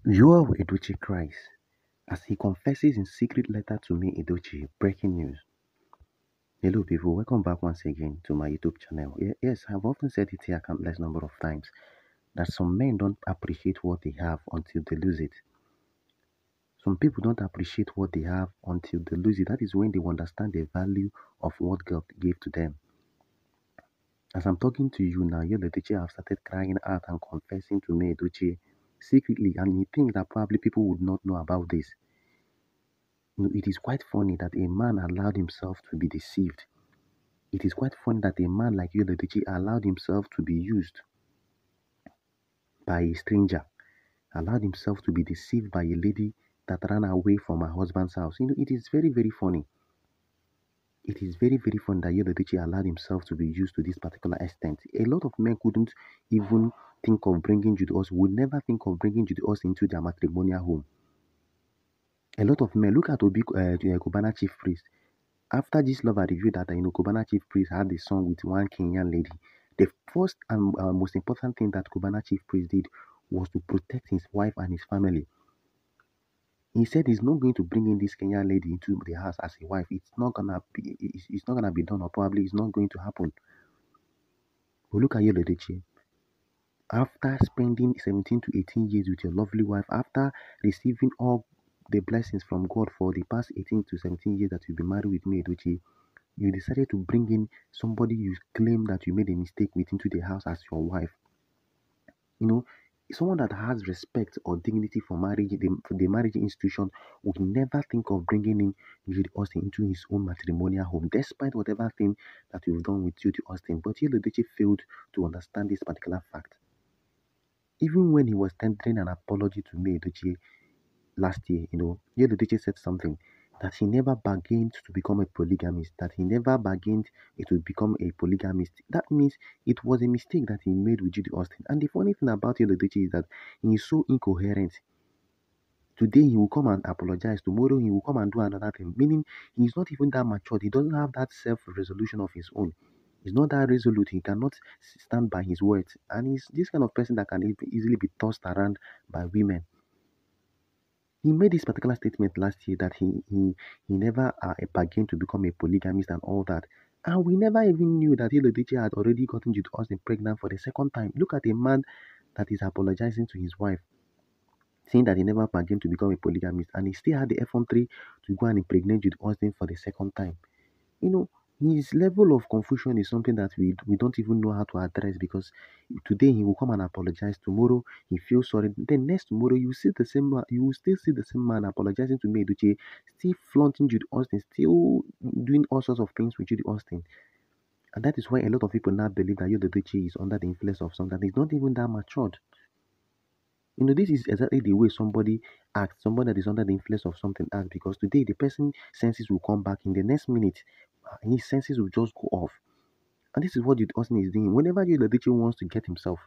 Yul Edochie cries as he confesses in secret letter to May Edochie. Breaking news. Hello, people. Welcome back once again to my YouTube channel. Yes, I've often said it here countless number of times that some men don't appreciate what they have until they lose it. Some people don't appreciate what they have until they lose it. That is when they understand the value of what God gave to them. As I'm talking to you now, Yul Edochie have started crying out and confessing to May, Edochie secretly, and he thinks that probably people would not know about this. You know, it is quite funny that a man allowed himself to be deceived. It is quite funny that a man like you, Ledici, allowed himself to be used by a stranger, allowed himself to be deceived by a lady that ran away from her husband's house. You know, it is very, very funny. It is very, very funny that Yul Edochie allowed himself to be used to this particular extent. A lot of men couldn't even think of bringing Austin, would never think of bringing Austin into their matrimonial home. A lot of men, look at Obi uh, Cubana chief priest. After this lover revealed that you know Cubana chief priest had a son with one Kenyan lady, the first and uh, most important thing that Cubana chief priest did was to protect his wife and his family. He said he's not going to bring in this Kenyan lady into the house as a wife. It's not gonna be. It's, it's not gonna be done, or probably it's not going to happen. But look at Yul Edochie. After spending 17 to 18 years with your lovely wife, after receiving all the blessings from God for the past 18 to 17 years that you've been married with May, Edochie, you decided to bring in somebody you claim that you made a mistake with into the house as your wife. You know, someone that has respect or dignity for marriage, the, for the marriage institution, would never think of bringing in Judy Austin into his own matrimonial home, despite whatever thing that you've done with Judy Austin. But Yul Edochie failed to understand this particular fact. Even when he was tendering an apology to May, Edochie, last year, you know, Yul Edochie said something that he never bargained to become a polygamist, that he never bargained it to become a polygamist. That means it was a mistake that he made with Judy Austin. And the funny thing about Yul Edochie is that he is so incoherent. Today he will come and apologize. Tomorrow he will come and do another thing. Meaning he is not even that mature. He doesn't have that self-resolution of his own. He's not that resolute. He cannot stand by his words. And he's this kind of person that can easily be tossed around by women. He made this particular statement last year that he he he never uh, bargained to become a polygamist and all that. And we never even knew that Yul Edochie had already gotten Jude Austin pregnant for the second time. Look at a man that is apologizing to his wife, saying that he never bargained to become a polygamist, and he still had the F13 to go and impregnate Jude Austin for the second time. You know, his level of confusion is something that we we don't even know how to address because today he will come and apologize. Tomorrow he feels sorry. Then next tomorrow you see the same you will still see the same man apologizing to May Edochie still flaunting Judy Austin still doing all sorts of things with Judy Austin. And that is why a lot of people now believe that Yul Edochie is under the influence of something that is not even that matured. You know, this is exactly the way somebody acts, somebody that is under the influence of something acts, because today the person senses will come back in the next minute, uh, his senses will just go off. And this is what Jude Austin is doing. Whenever Yul Edochie wants to get himself,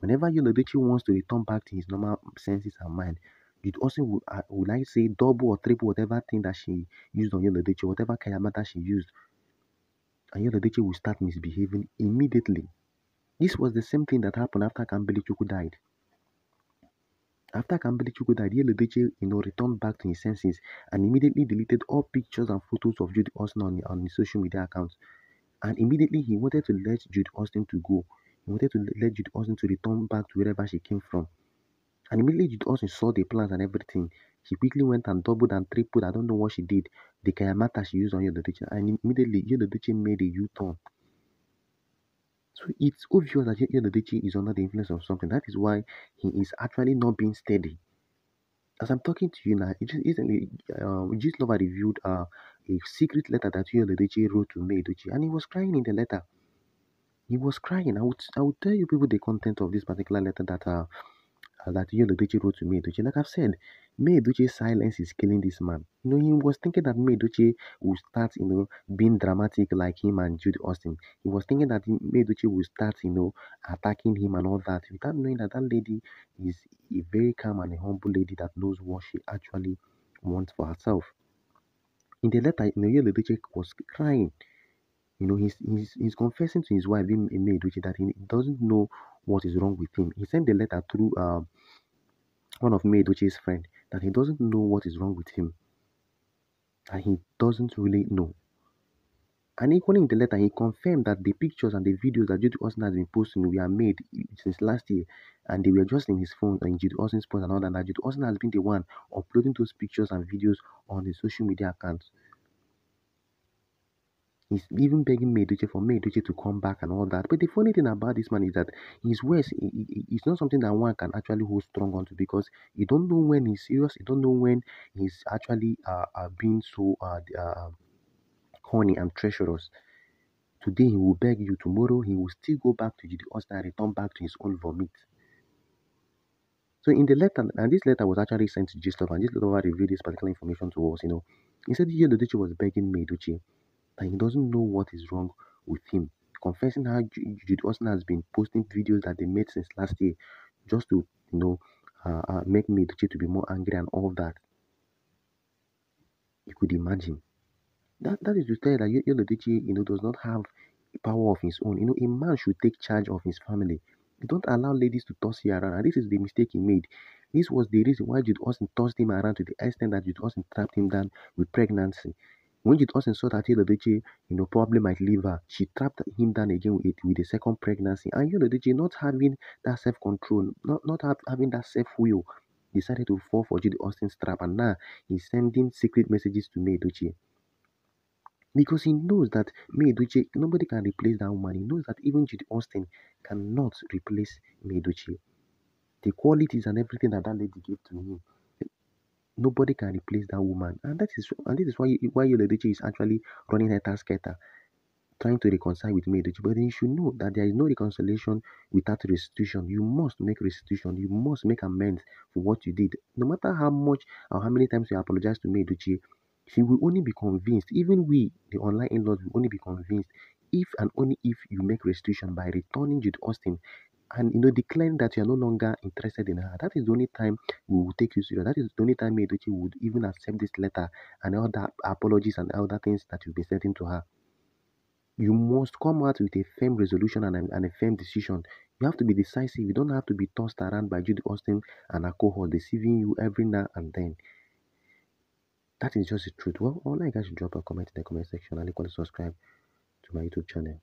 whenever Yul Edochie wants to return back to his normal senses and mind, Jude Austin would, uh, would I say double or triple whatever thing that she used on Yul Edochie, whatever Kayamata she used, and Yul Edochie will start misbehaving immediately. This was the same thing that happened after Kambili Chuku died. After Kambili Chuku died, Yul Edochie, you know, returned back to his senses and immediately deleted all pictures and photos of Jude Austin on, on his social media accounts. And immediately he wanted to let Jude Austin to go. He wanted to let Jude Austin to return back to wherever she came from. And immediately Jude Austin saw the plans and everything. She quickly went and doubled and tripled. I don't know what she did. The Kayamata she used on Yul Edochie. And immediately Yul Edochie made a U-turn. So it's obvious that Yul Edochie is under the influence of something. That is why he is actually not being steady. As I'm talking to you now, it just recently, uh, Gist Lover reviewed uh, a secret letter that Yul Edochie wrote to May Edochie, and he was crying in the letter. He was crying. I would, I would tell you people the content of this particular letter that uh, uh, that Yul Edochie wrote to May Edochie. Like I've said, May Edochie's silence is killing this man. You know, he was thinking that May Edochie would start, you know, being dramatic like him and Judy Austin. He was thinking that May Edochie would start, you know, attacking him and all that, without knowing that that lady is a very calm and a humble lady that knows what she actually wants for herself. In the letter, you know, Yul Edochie was crying. You know, he's, he's, he's confessing to his wife, May Edochie, that he doesn't know what is wrong with him. He sent the letter through uh, one of May Edochie's friend, that he doesn't know what is wrong with him. And he doesn't really know. And equally in the letter, he confirmed that the pictures and the videos that Judy Austin has been posting were made since last year, and they were just in his phone, in Judy Austin's phone, and all that. And Judy Austin has been the one uploading those pictures and videos on his social media accounts. He's even begging May Edochie for May Edochie to come back and all that. But the funny thing about this man is that his words is not something that one can actually hold strong onto because you don't know when he's serious, you don't know when he's actually uh, uh being so uh, uh corny and treacherous. Today he will beg you, tomorrow he will still go back to the Austin and return back to his own vomit. So in the letter, and this letter was actually sent to Gistlover, and Gistlover revealed this particular information to us, you know. He said Edochie was begging May Edochie that he doesn't know what is wrong with him, confessing how Jude Austin has been posting videos that they made since last year just to, you know, uh, uh, make Edochie to be more angry and all that. You could imagine. That that is to tell that Yul you know, does not have power of his own. You know, a man should take charge of his family. You don't allow ladies to toss you around. And this is the mistake he made. This was the reason why Jude Austin tossed him around to the extent that Jude Austin trapped him down with pregnancy. When Jude Austin saw that Yul you know, probably might leave her, she trapped him down again with, with a second pregnancy. And Yul not having that self-control, not, not have, having that self-will, decided to fall for Jude Austin's trap. And now he's sending secret messages to May Edochie. Because he knows that May Edochie, nobody can replace that woman. He knows that even Judy Austin cannot replace May Edochie. The qualities and everything that that lady gave to him, nobody can replace that woman. And that is and this is why why Yul Edochie is actually running her skater, trying to reconcile with May Edochie. But you should know that there is no reconciliation without restitution. You must make restitution. You must make amends for what you did. No matter how much or how many times you apologize to May Edochie, she will only be convinced, even we, the online in-laws, will only be convinced if and only if you make restitution by returning Jude Austin and you know declaring that you are no longer interested in her. That is the only time we will take you serious. That is the only time Edochie would even accept this letter and all that apologies and other things that you've been sending to her. You must come out with a firm resolution and a, and a firm decision. You have to be decisive. You don't have to be tossed around by Judy Austin and her cohort deceiving you every now and then. That is just the truth. Well, all I guys should drop a comment in the comment section and equally subscribe to my YouTube channel.